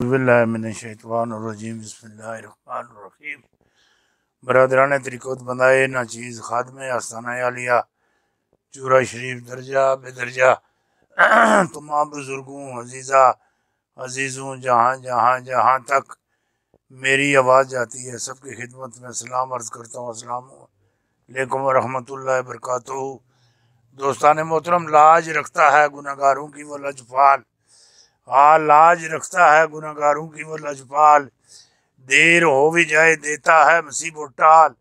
बसमीम बरदरान तरीक़त बंदाए नाचीज़ खादम आस्थाना आलिया चूरा शरीफ दर्जा बेदर्जा तमाम बुज़ुर्गों अजीज़ा अजीज़ों जहाँ जहाँ जहाँ तक मेरी आवाज़ जाती है सबकी खिदमत में सलाम अर्ज़ करता हूँ असलकम वरहमल वरक दोस्तान मोहतरम लाज रखता है गुनागारों की वो लजफाल हाँ लाज रखता है गुनागारों की, वो लजपाल। देर हो भी जाए, देता है मसीब टाल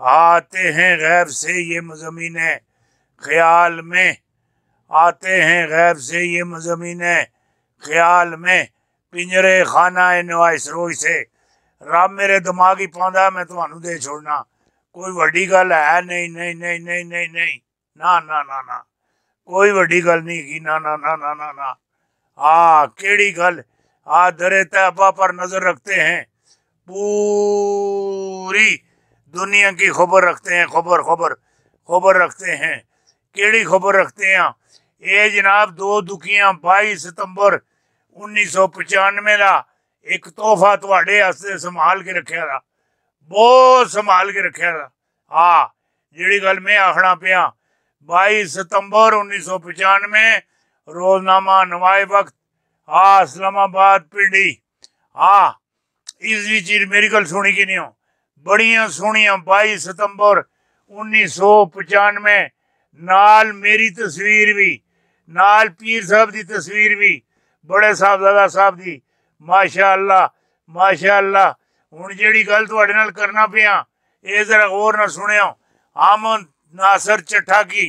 आते हैं गैब से ये मजमीन, ख्याल में। आते हैं गैब से ये मजमीन, ख्याल में। पिंजरे खाना है नवाइस रोई से। रब मेरे दिमागी पाँदा मैं थानू दे छोड़ना। कोई वड्डी गल है? नहीं नहीं नहीं नहीं नहीं नहीं। ना ना ना ना। कोई वड्डी गल नहीं की। ना ना ना ना ना। हाँ केड़ी गल। आ दरे तैबा पर नज़र रखते हैं। पूरी दुनिया की खबर रखते हैं, खबर खबर खबर रखते हैं। केड़ी खबर रखते हैं? ये जनाब, दो दुखियाँ, बाईस सितंबर उन्नीस सौ पचानवे का एक तोहफा थोड़े वास्ते संभाल के रखा था बहुत संभाल के रखा था हाँ जी गल मैं आखना पिया बाईस सितंबर उन्नीस सौ पचानवे रोजनामा, नवाए वक्त हाँ इस्लामाबाद पिंडी। हाँ इस चीज़ मेरी गल सुनी कि नहीं हो? बड़िया सोनिया, बाईस सितंबर उन्नीस सौ पचानवे। नाल मेरी तस्वीर भी, नाल पीर साहब की तस्वीर भी, बड़े साहबजादा साहब की माशा अल्लाह माशा अल्लाह हूँ जी गल थोड़े करना पिया ये जरा और ना सुनियो आमन नासर चट्ठा की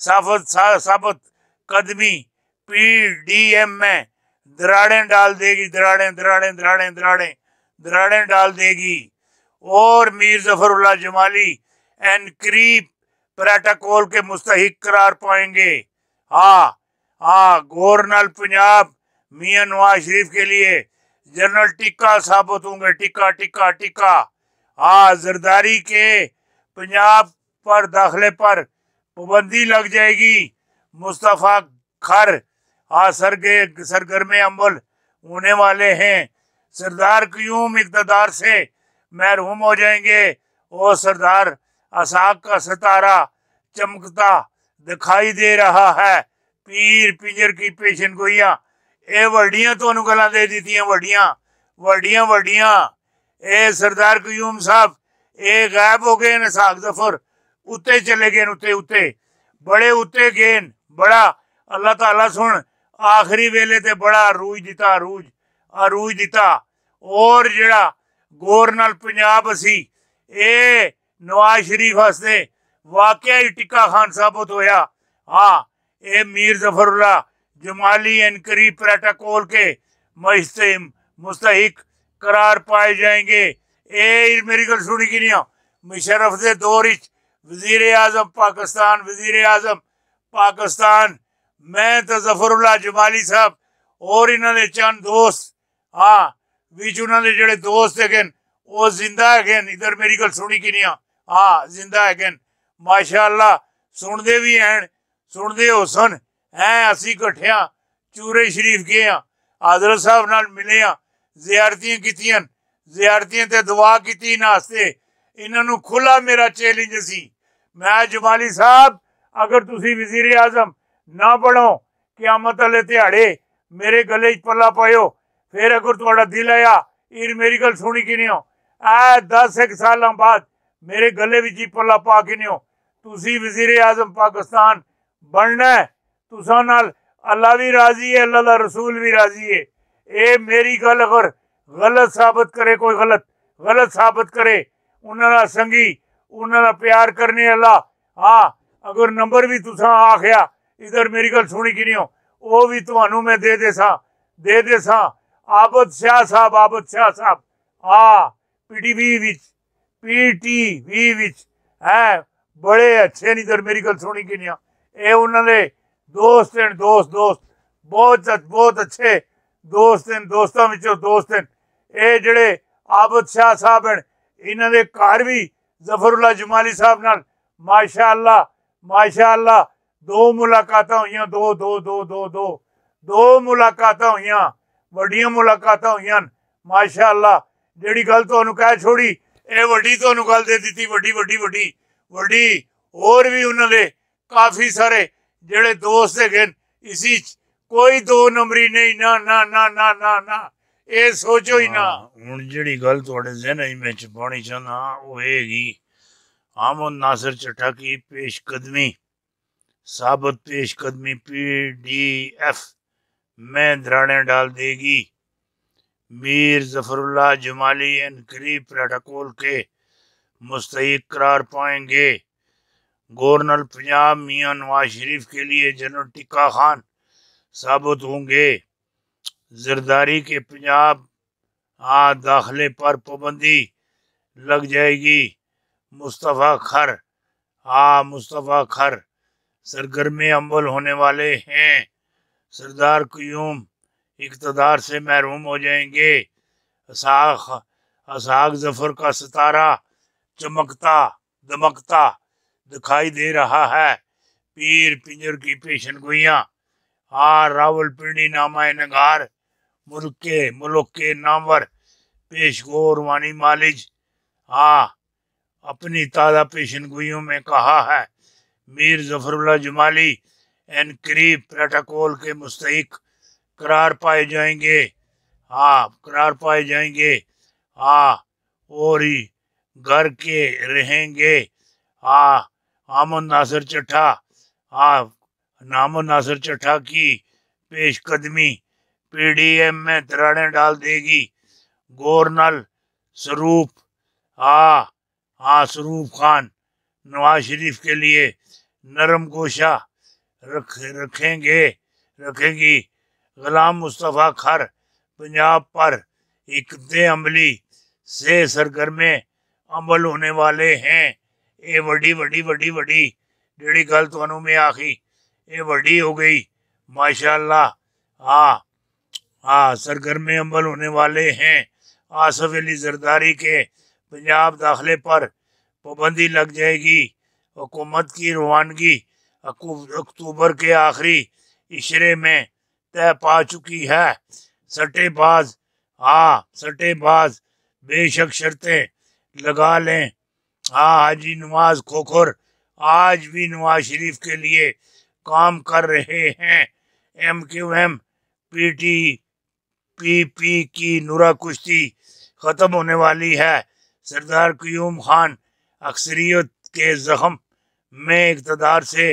साबत साबत कदमी। पी डी एम में दराड़े डाल देगी दराड़े दराड़े दराड़े दराड़े दराड़े डाल देगी। और मीर जफरुल्ला जमाली एनक्रीप प्रोटोकॉल के मुस्तक करार पाएँगे। हाँ हाँ गवर्नर पंजाब मियाँ नवाज़ शरीफ के लिए जनरल टिक्का साबित होंगे। टिक्का टिक्का टिक्का। हाँ जरदारी के पंजाब पर दाखिले पर पाबंदी लग जाएगी। मुस्तफ़ा खर आज सरगे सरगर्मे अमल होने वाले हैं। सरदार क्यूम इकतदार से महरूम हो जाएँगे? और सरदार, असाक का सितारा चमकता दिखाई दे रहा है। पीर पिंजर की पेशन गोइया ये वड्डियाँ तो गल दे दी वड्डियाँ वड्डियाँ वड्डियाँ ए सरदार क्यूम साहब ये गायब हो गए नसाक ज़फ़र उत्ते चले गए उत्ते उत्ते बड़े उत्ते गए बड़ा, अल्लाह ताला आखिरी वेले ते बड़ा अरूज दिता, अरूज अरूज दिता। और जड़ा गवर्नर पंजाब असी, ए नवाज़ शरीफ वास्ते वाकया टिक्का खान साबित होया। हाँ ए मीर जफरुल्ला जमाली एनकरी प्रोटोकॉल के मुस्तक करार पाए जाएँगे। ए मेरी गल सुनी कि नहीं? मुशरफ के दौर वज़ीर आज़म पाकिस्तान वज़ीर आज़म पाकिस्तान मैं तो जफरुल्ला जमाली साहब और इन्होंने चंद दोस्त हाँ बीच उन्होंने जोड़े दोस्त है वो ज़िंदा है इधर मेरी गल सुनी कि नहीं हाँ ज़िंदा है माशाला सुनते भी हैं सुनते हो सन। हैं, असी कट्ठिया चूरे शरीफ गए हाँ। आदर साहब न मिले हाँ जियारतियाँ की जियारतियाँ ते दुआ की इन्होंने इन्हों खुला मेरा चैलेंज सी मैं जमाली साहब, अगर तुम वज़ीर ना बढ़ो क्यामत वाले ध्याड़े मेरे गले पला पायो फिर अगर थोड़ा दिल आया इन मेरी गल सुनी कि हो दस एक साल बाद मेरे गले पला पा के नहीं हो तुम वज़ीर आज़म पाकिस्तान बनना है तुसा अल्लाह भी राज़ी है अल्लाह का रसूल भी राज़ी है ये मेरी गल अगर गलत साबित करे कोई गलत गलत साबित करे उन्होंने संगी उन्होंने प्यार करने वाला हाँ अगर नंबर भी तुसा आखिया इधर मेरी गल सुनी कि नहीं हो? वो भी मैं दे सा दे सा आबद शाह साहब, आबद शाह साहब। हाँ पीटीवी विच पीटीवी विच। है, बड़े अच्छे नहीं इधर मेरी गल सुनी कि नहीं ये उन्होंने दोस्त हैं दोस्त दोस्त। बहुत बहुत अच्छे दोस्त हैं दोस्तों में दोस्त हैं ये जड़े आबद शाह साहब हैं इन्होंने घर भी जफरुल्ला जमाली साहब नाल। माशा अल्लाह माशा अल्लाह ਦੋ ਮੁਲਾਕਾਤਾਂ ਹੋਈਆਂ ਦੋ ਦੋ ਦੋ ਦੋ ਦੋ ਦੋ ਮੁਲਾਕਾਤਾਂ ਹੋਈਆਂ ਵੱਡੀਆਂ ਮੁਲਾਕਾਤਾਂ ਹੋਈਆਂ ਮਾਸ਼ਾਅੱਲਾ ਜਿਹੜੀ ਗੱਲ ਤੁਹਾਨੂੰ ਕਹਿ ਛੋੜੀ ਇਹ ਵੱਡੀ ਤੁਹਾਨੂੰ ਗੱਲ ਦੇ ਦਿੱਤੀ ਵੱਡੀ ਵੱਡੀ ਵੱਡੀ ਵੱਡੀ ਹੋਰ ਵੀ ਉਹਨਾਂ ਦੇ ਕਾਫੀ ਸਾਰੇ ਜਿਹੜੇ ਦੋਸਤ ਹੈਗੇ ਇਸੀ ਕੋਈ ਦੋ ਨੰਬਰੀ ਨਹੀਂ ਨਾ ਨਾ ਨਾ ਨਾ ਨਾ ਨਾ ਇਹ ਸੋਚੋ ਹੀ ਨਾ ਹੁਣ ਜਿਹੜੀ ਗੱਲ ਤੁਹਾਡੇ ਜ਼ਿਹਨ ਵਿੱਚ ਪਾਉਣੀ ਚਾਹੁੰਦਾ ਉਹ ਹੈਗੀ ਆਮਨ ਨਾਸਰ ਚਟਾ ਕੀ ਪੇਸ਼ਕਦਮੀ साबित पेशकदमी पी डी एफ़ में दराड़ें डाल देगी। मीर जफरुल्ला जमाली एंड करीब प्रोटोकॉल के मुस्तक करार पाएँगे। गवर्नर पंजाब मियाँ नवाज़ शरीफ के लिए जनरल टिक्का खान साबित होंगे। जरदारी के पंजाब आ दाखिले पर पाबंदी लग जाएगी। मुस्तफ़ा खर, आ मुस्तफ़ा खर सरगर्मे अम्बल होने वाले हैं। सरदार क्यूम इकतदार से महरूम हो जाएँगे। असाख असाख ज़फ़र का सितारा चमकता, दमकता दिखाई दे रहा है। पीर पिंजर की पेशन गोइयाँ आ रावल रावलपिंडी नामा नगार, मुल्क के मुल्क के नामवर पेश गो रुवानी मालिज, आ, अपनी ताज़ा पेशन गोइयों में कहा है। मीर जफरुल्ला जमाली एंड करीब प्रोटोकॉल के मुस्तक करार पाए जाएँगे। हाँ करार पाए जाएँगे। हाँ और ही घर के रहेंगे। हाँ आमद नासिर चट्ठा। हाँ नामद नासिर चट्ठा की पेशकदमी पीडीएम में दराड़ें डाल देगी। गवर्नर स्वरूप हाँ हाँ स्वरूप खान। नवाज शरीफ के लिए नरम गोशा रख रखेंगे रखेंगी गुलाम मुस्तफ़ा खर पंजाब पर इकते अमली से सरगर्मे अमल होने वाले हैं ये बड़ी बड़ी बड़ी बड़ी ਜਿਹੜੀ ਗੱਲ ਤੁਹਾਨੂੰ ਮੈਂ ਆਖੀ ਇਹ ਵੱਡੀ हो गई माशाल्लाह हाँ हाँ सरगर्मे अमल होने वाले हैं आसफ अली जरदारी के पंजाब दाखिले पर पाबंदी लग जाएगी। हुकूमत की रवानगी अक्टूबर के आखिरी इशरे में तय पा चुकी है। सट्टेबाज हाँ सट्टेबाज बेशक शर्तें लगा लें। हाँ हाजी नवाज़ खोखर आज भी नवाज़ शरीफ के लिए काम कर रहे हैं। M Q M P T P P की नूरा कुश्ती ख़त्म होने वाली है। सरदार क्यूम खान अक्सरियत के जख्म में इकतदार से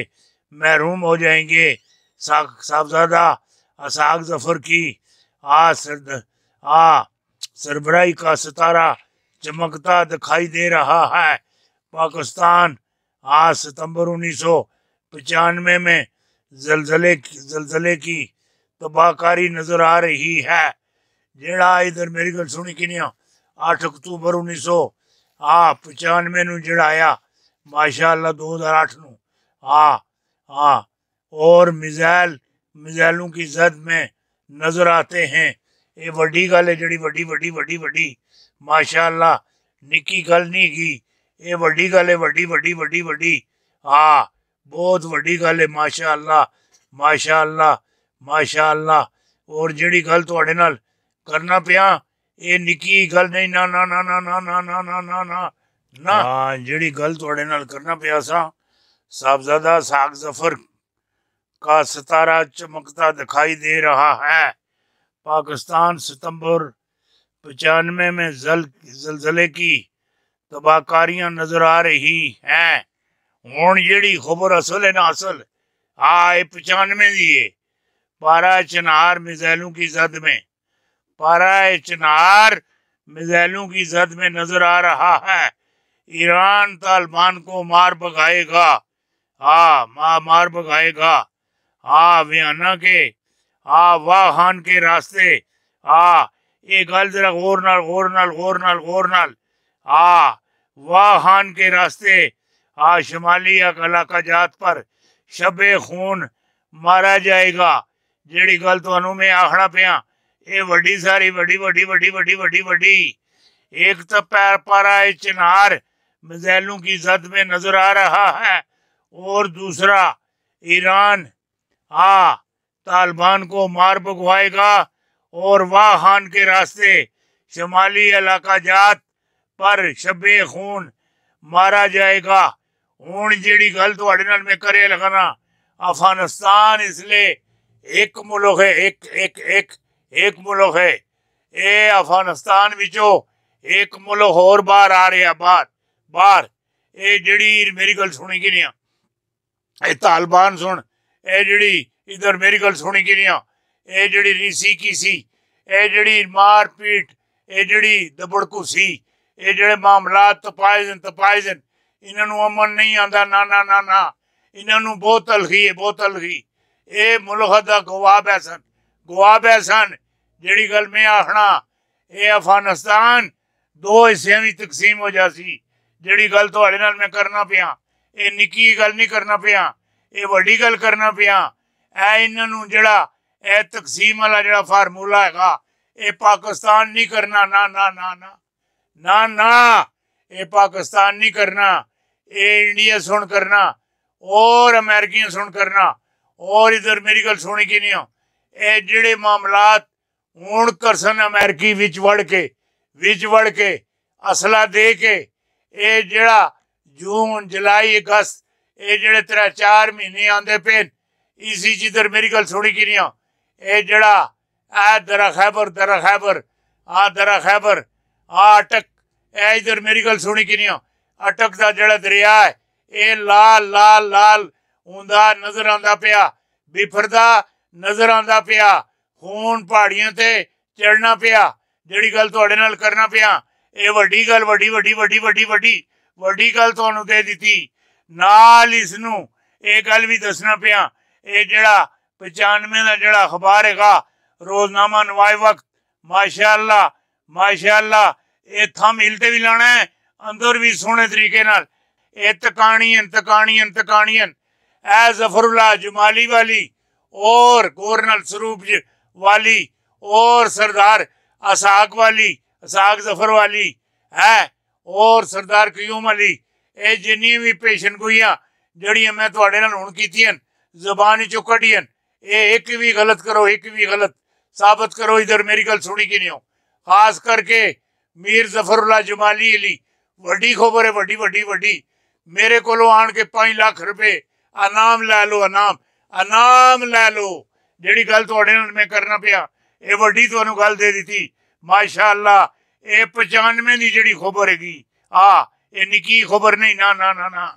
महरूम हो जाएँगे। साहबजादा असाक ज़फ़र की आ सरद, आ सरबराही का सितारा चमकता दिखाई दे रहा है। पाकिस्तान आज सितंबर उन्नीस सौ पचानवे में जलजले जलजले की तबाहकारी नज़र आ रही है। जेड़ा इधर मेरी गल सुनी कि नहीं अठ अक्तूबर उन्नीस सौ आ पचानवे ਨੂੰ ਜਿਹੜਾ ਆਇਆ माशाल्लाह 2008 ਨੂੰ हाँ हाँ और मिसाइल मिसाइलों की जद में नजर आते हैं ये वड्डी गल है जड़ी वड्डी वड्डी वड्डी वड्डी माशाल्लाह निक्की गल नहीं की ये वड्डी गल है वड्डी वड्डी वड्डी वड्डी हाँ बहुत वड्डी गल है माशाल्लाह माशाल्लाह माशाल्लाह और ਜਿਹੜੀ ਗੱਲ ਤੁਹਾਡੇ ਨਾਲ ਕਰਨਾ ਪਿਆ ਇਹ ਨਿੱਕੀ ਗੱਲ ਨਹੀਂ ਨਾ ਨਾ ਨਾ ਨਾ ਨਾ ਨਾ ਨਾ ਨਾ ਨਾ ਨਾ ना हाँ ਜਿਹੜੀ ਗੱਲ ਤੁਹਾਡੇ ਨਾਲ ਕਰਨਾ ਪਿਆ ਸਾਂ साहबजादा साग जफर का सितारा चमकता दिखाई दे रहा है पाकिस्तान सितंबर पचानवे में जल जलजले की तबाहकारियां नजर आ रही हैं ਹੁਣ ਜਿਹੜੀ ਖਬਰ ਅਸਲ ਹੈ ਨਾ ਅਸਲ ਆ ਇਹ 95 ਦੀ ਹੈ पारा चनार मिसाइलों की जद में पारा चनार मिसाइलों की जद में नजर आ रहा है ईरान तालिबान को मार भगाएगा हाँ माँ मार भगाएगा हाँ वियना के हाँ वाह खान के रास्ते हाँ ये गल जरा गौर नाल गौर नाल गौर नाल गौर नाल हाँ वाह खान के रास्ते हाँ शुमाली इलाका जात पर शबे खून मारा जाएगा ਜਿਹੜੀ ਗੱਲ ਤੁਹਾਨੂੰ ਮੈਂ ਆਖਣਾ ਪਿਆ ਇਹ ਵੱਡੀ ਸਾਰੀ ਵੱਡੀ ਵੱਡੀ ਵੱਡੀ ਵੱਡੀ ਵੱਡੀ ਵੱਡੀ एक तो पैर पारा चिनार मिसाइलों की जद में नजर आ रहा है और दूसरा ईरान हाँ तालिबान को मार भगवाएगा और वाह खान के रास्ते शमाली इलाका जात पर शबे खून मारा जाएगा हूँ जी गल थोड़े मैं करे लगाना अफगानिस्तान इसलिए एक मुल्क है एक एक एक एक मुल्क है। ये अफ़गानिस्तान एक मुल्क और बाहर आ रहा बाहर बाहर। ये जड़ी मेरी गल सुनी कि नहीं? ये तालिबान सुन। ये जड़ी इधर मेरी गल सुनी कि नहीं? ये जड़ी रीसी की सी ये जड़ी मार पीट ये जड़ी दबड़कू सी ये जड़े मामला तपाए तपाए इन्हों अमन नहीं आता ना ना ना ना। इन्हों बहुत तलखी है बहुत तलखी ये मुल्क का गवाब है सन गवाब है सन जी गल मैं आखना ये अफ़गानिस्तान, दो हिस्से में तकसीम हो जासी जी गल थोड़े नाल मैं करना पिया ये निकी गल नहीं करना पिया ये वड्डी गल करना पिया ए इन्हों जड़ा ए तकसीम वाला जड़ा फार्मूला है ये पाकिस्तान नहीं करना, ना ना ना ना। ना ना ये पाकिस्तान नहीं करना ये इंडिया सुन करना, और अमेरिकियाँ सुन करना, और इधर मेरी गल सुनी कि नहीं ये जेड़े मामलात ਹੁਣ ਕਰਸਨ ਅਮਰੀਕੀ ਵਿੱਚ ਵੜ ਕੇ ਵਿੱਚ ਵੜ ਕੇ ਅਸਲਾ ਦੇ ਕੇ ਇਹ ਜਿਹੜਾ ਜੂਨ ਜੁਲਾਈ ਅਗਸਤ ਇਹ ਜਿਹੜੇ ਤੇਰਾ 4 ਮਹੀਨੇ ਆਂਦੇ ਪੈਨ ਇਸੀ ਜਿੱਦਰ ਮੇਰੀ ਗੱਲ ਸੁਣੀ ਕਿ ਨਹੀਂ ਆ ਇਹ ਜਿਹੜਾ ਆ ਦਰਾ ਖੈਬਰ ਦਰਾ ਖੈਬਰ ਆ ਦਰਾ ਖੈਬਰ ਆ ਅਟਕ ਇਹ ਇਧਰ ਮੇਰੀ ਗੱਲ ਸੁਣੀ ਕਿ ਨਹੀਂ ਆ ਅਟਕ ਦਾ ਜਿਹੜਾ ਦਰਿਆ ਹੈ ਇਹ ਲਾਲ ਲਾਲ ਲਾਲ ਹੁੰਦਾ ਨਜ਼ਰ ਆਉਂਦਾ ਪਿਆ ਬਿਫਰਦਾ ਨਜ਼ਰ ਆਉਂਦਾ ਪਿਆ ਖੂਨ ਪਹਾੜੀਆਂ ਤੇ ਚੜਨਾ ਪਿਆ ਜਿਹੜੀ ਗੱਲ ਤੁਹਾਡੇ ਨਾਲ ਕਰਨਾ ਪਿਆ ਇਹ ਵੱਡੀ ਗੱਲ ਵੱਡੀ ਵੱਡੀ ਵੱਡੀ ਵੱਡੀ ਵੱਡੀ ਵੱਡੀ ਗੱਲ ਤੁਹਾਨੂੰ ਦੇ ਦਿੱਤੀ ਨਾਲ ਇਸ ਨੂੰ ਇਹ ਗੱਲ ਵੀ ਦੱਸਣਾ ਪਿਆ ਇਹ ਜਿਹੜਾ 95 ਦਾ ਜਿਹੜਾ ਅਖਬਾਰ ਹੈਗਾ ਰੋਜ਼ਨਾਮਾ ਨਵਾਈ ਵਕਤ ਮਾਸ਼ਾਅੱਲਾ ਮਾਸ਼ਾਅੱਲਾ ਇਹ ਥੰਮ ਹਿਲ ਤੇ ਵੀ ਲਾਣਾ ਹੈ ਅੰਦਰ ਵੀ ਸੋਹਣੇ ਤਰੀਕੇ ਨਾਲ ਇਹ ਤਕਾਣੀਆਂ ਤਕਾਣੀਆਂ ਤਕਾਣੀਆਂ ਐ ਜ਼ਫਰੁੱਲਾ ਜਮਾਲੀ ਵਾਲੀ और गोरनल स्वरूप वाली और सरदार असाक वाली, असाक ज़फ़र वाली, है? और सरदार क्यूम अली ये जिन्नियाँ भी पेशन गोइयाँ, जड़ियाँ मैं थोड़े नाल हुन कीतियाँ जबान चो कढ़ियाँ ये एक भी गलत करो एक भी गलत, साबित करो, इधर मेरी गल सुनी कि नहीं हो। खास करके मीर जफरुल्ला जमाली अली, वड्डी खबर है, वड्डी वड्डी वड्डी। मेरे को के पाँच लाख रुपए, अनाम लै लो, अनाम अनाम लै। ਜਿਹੜੀ ਗੱਲ ਤੁਹਾਡੇ ਨਾਲ ਮੈਂ ਕਰਨਾ ਪਿਆ ਇਹ ਵੱਡੀ ਤੁਹਾਨੂੰ ਗੱਲ ਦੇ ਦਿੱਤੀ ਮਾਸ਼ਾਅੱਲਾ ਇਹ 95 ਦੀ ਜਿਹੜੀ ਖਬਰ ਹੈਗੀ ਆ ਇਹ ਨਿੱਕੀ ਖਬਰ ਨਹੀਂ ਨਾ ਨਾ ਨਾ ਨਾ